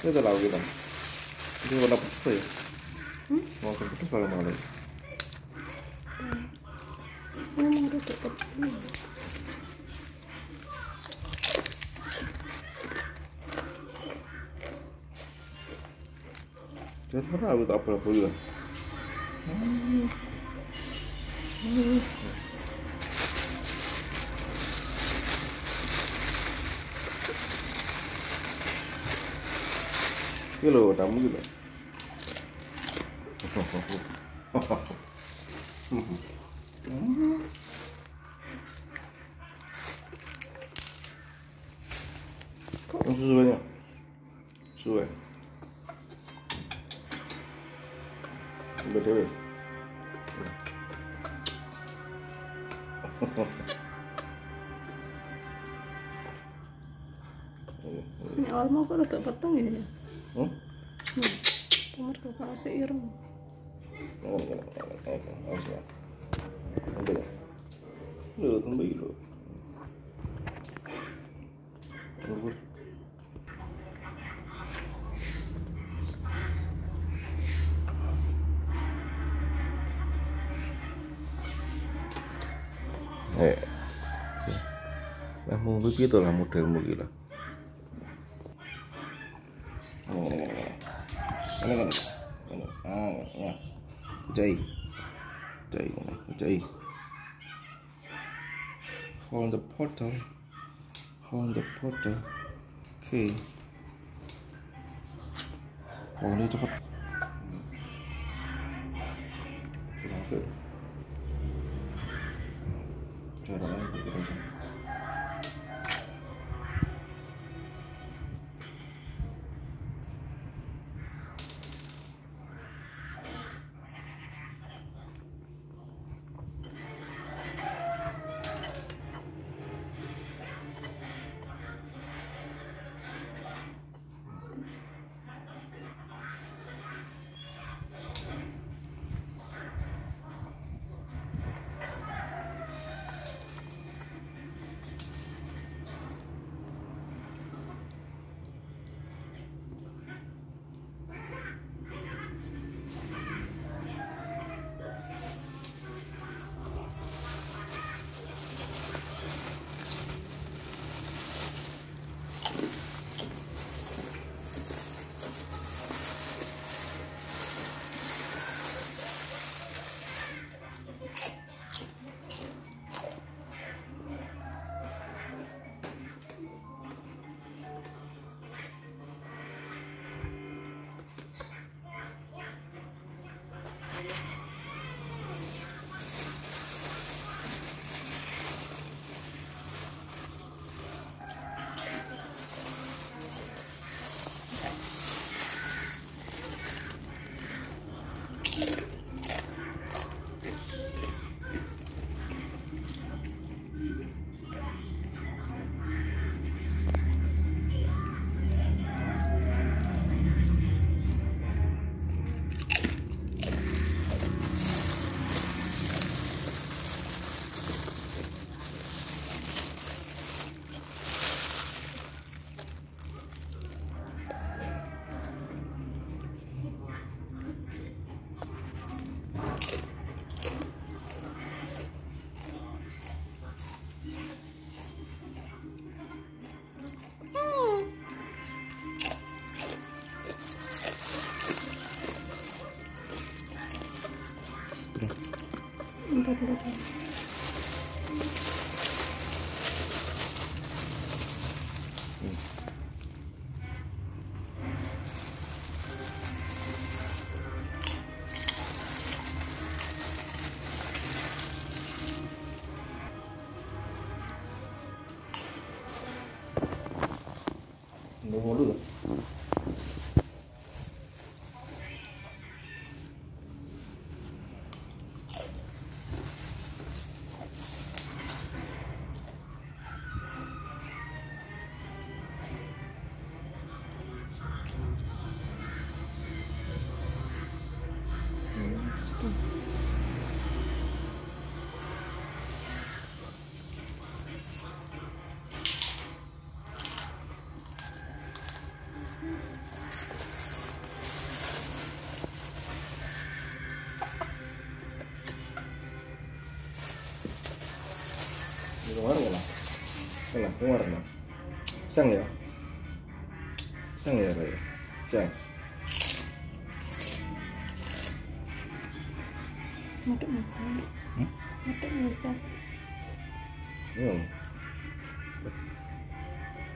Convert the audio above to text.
Ini udah lauk kita. Ini warna apa ya? Hmm? Mau pedas kalau mau lagi. Mau duduk sini. Jangan pernah aku tak apa-apa juga. Ini loh, tamu gitu. Kok susu banyak? Ya? Udah dewe. sini awal mau kok rada peteng ya? Hmm? Hmm. Kamar kok kasih ireng. Oh, oh, oh, oh, oh, oh. Udah ya? Tunggu dulu. Tunggu. Eh, lah lah modelmu gila. Oh, J. J. J. Hold the portal. Hold the portal. Okay. Hold it up. Good. Good. Good. Good. Yeah. ください登る warna lah tengah warna sang ya sang ya sang sang Maduk makan. Maduk makan. Hmm.